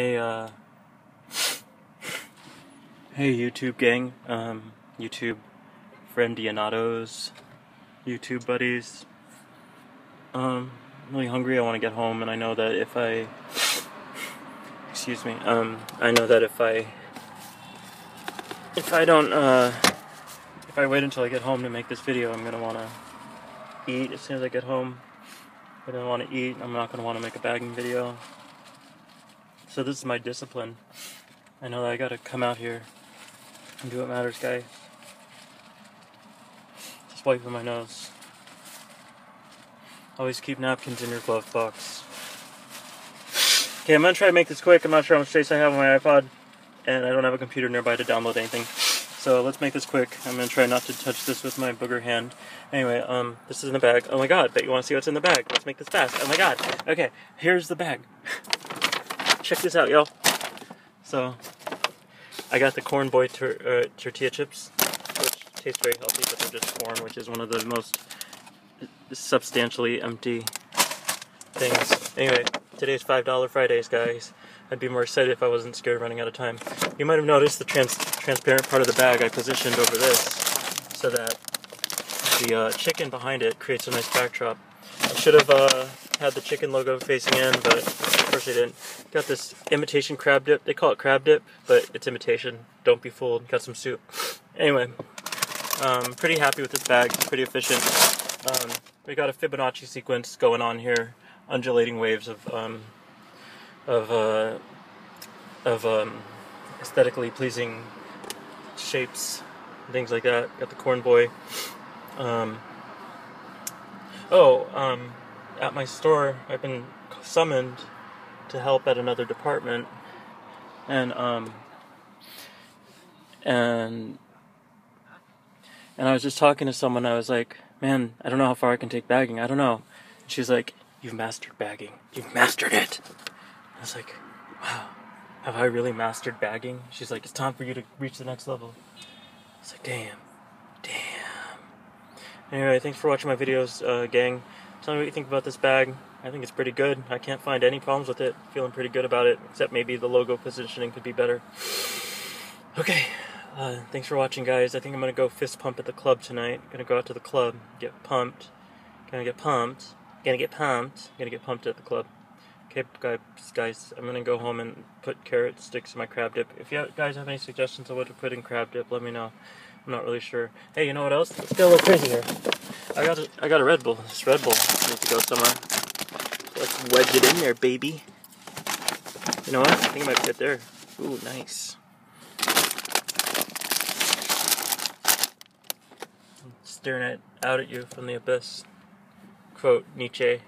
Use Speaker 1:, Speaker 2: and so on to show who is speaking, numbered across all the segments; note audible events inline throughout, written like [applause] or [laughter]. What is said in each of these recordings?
Speaker 1: Hey, uh, hey YouTube gang, um, YouTube friend Dianatos, YouTube buddies. Um, I'm really hungry, I want to get home, and I know that if I, excuse me, um, I know that if I, if I don't, uh, if I wait until I get home to make this video, I'm gonna want to eat as soon as I get home. I don't want to eat, I'm not gonna want to make a bagging video. So this is my discipline. I know that I gotta come out here and do what matters, guys. Just wiping my nose. Always keep napkins in your glove box. Okay, I'm gonna try to make this quick. I'm not sure how much space I have on my iPod, and I don't have a computer nearby to download anything. So let's make this quick. I'm gonna try not to touch this with my booger hand. Anyway, um, this is in the bag. Oh my god, bet you wanna see what's in the bag. Let's make this fast. Oh my god. Okay, here's the bag. [laughs] check this out, y'all. So, I got the Corn Boy uh, tortilla chips, which taste very healthy, but they're just corn, which is one of the most substantially empty things. Anyway, today's $5 Fridays, guys. I'd be more excited if I wasn't scared running out of time. You might have noticed the trans transparent part of the bag I positioned over this so that the uh, chicken behind it creates a nice backdrop. I should have uh, had the chicken logo facing in, but of course I didn't. Got this imitation crab dip. They call it crab dip, but it's imitation. Don't be fooled. Got some soup. Anyway, um, pretty happy with this bag. Pretty efficient. Um, we got a Fibonacci sequence going on here. Undulating waves of um, of uh, of um, aesthetically pleasing shapes, things like that. Got the corn boy. Um, oh, um, at my store, I've been summoned to help at another department, and um, and and I was just talking to someone. I was like, "Man, I don't know how far I can take bagging. I don't know." And she's like, "You've mastered bagging. You've mastered it." I was like, "Wow, have I really mastered bagging?" She's like, "It's time for you to reach the next level." I was like, "Damn, damn." Anyway, thanks for watching my videos, uh, gang. Tell me what you think about this bag. I think it's pretty good. I can't find any problems with it. Feeling pretty good about it, except maybe the logo positioning could be better. Okay, uh, thanks for watching, guys. I think I'm gonna go fist pump at the club tonight. Gonna go out to the club, get pumped. Gonna get pumped. Gonna get pumped. Gonna get pumped at the club. Okay, guys, guys, I'm gonna go home and put carrot sticks in my crab dip. If you guys have any suggestions of what to put in crab dip, let me know. I'm not really sure. Hey, you know what else? Let's get a little crazy here. I got a, I got a Red Bull. This Red Bull needs to go somewhere. Let's wedge it in there, baby. You know what? I think it might fit there. Ooh, nice. I'm staring out at you from the abyss. Quote Nietzsche.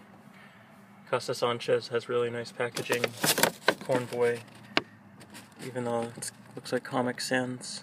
Speaker 1: Casa Sanchez has really nice packaging. Corn Boy. Even though it looks like Comic Sans.